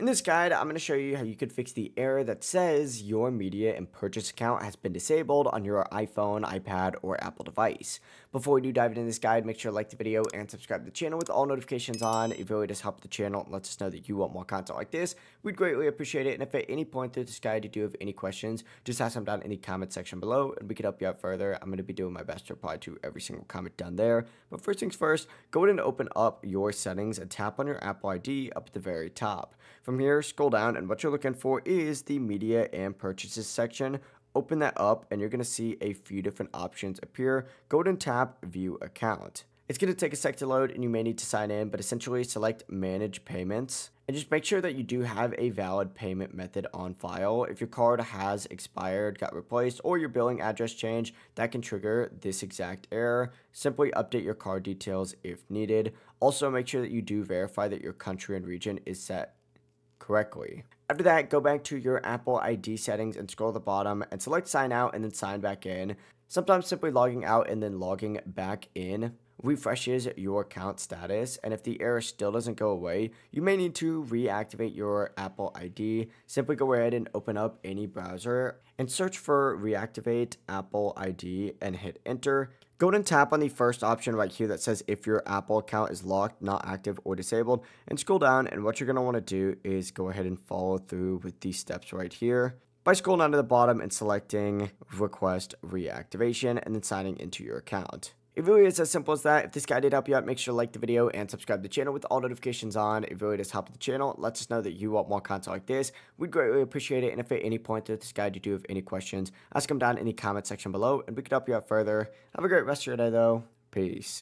In this guide, I'm going to show you how you could fix the error that says your media and purchase account has been disabled on your iPhone, iPad, or Apple device. Before we do dive into this guide, make sure to like the video and subscribe to the channel with all notifications on. If it really does help the channel and lets us know that you want more content like this. We'd greatly appreciate it. And if at any point through this guide you do have any questions, just ask them down in the comment section below and we can help you out further. I'm going to be doing my best to reply to every single comment down there. But first things first, go ahead and open up your settings and tap on your Apple ID up at the very top. From here, scroll down, and what you're looking for is the media and purchases section. Open that up, and you're going to see a few different options appear. Go and tap View Account. It's going to take a sec to load, and you may need to sign in, but essentially select Manage Payments. And just make sure that you do have a valid payment method on file. If your card has expired, got replaced, or your billing address changed, that can trigger this exact error. Simply update your card details if needed. Also, make sure that you do verify that your country and region is set correctly. After that, go back to your Apple ID settings and scroll to the bottom and select sign out and then sign back in. Sometimes simply logging out and then logging back in refreshes your account status and if the error still doesn't go away you may need to reactivate your apple id simply go ahead and open up any browser and search for reactivate apple id and hit enter Go ahead and tap on the first option right here that says if your Apple account is locked, not active, or disabled, and scroll down. And what you're going to want to do is go ahead and follow through with these steps right here by scrolling down to the bottom and selecting request reactivation and then signing into your account. It really is as simple as that. If this guide did help you out, make sure to like the video and subscribe to the channel with all notifications on. It really does help the channel. It lets us know that you want more content like this. We'd greatly appreciate it. And if at any point that this guide you do have any questions, ask them down in the comment section below and we could help you out further. Have a great rest of your day though. Peace.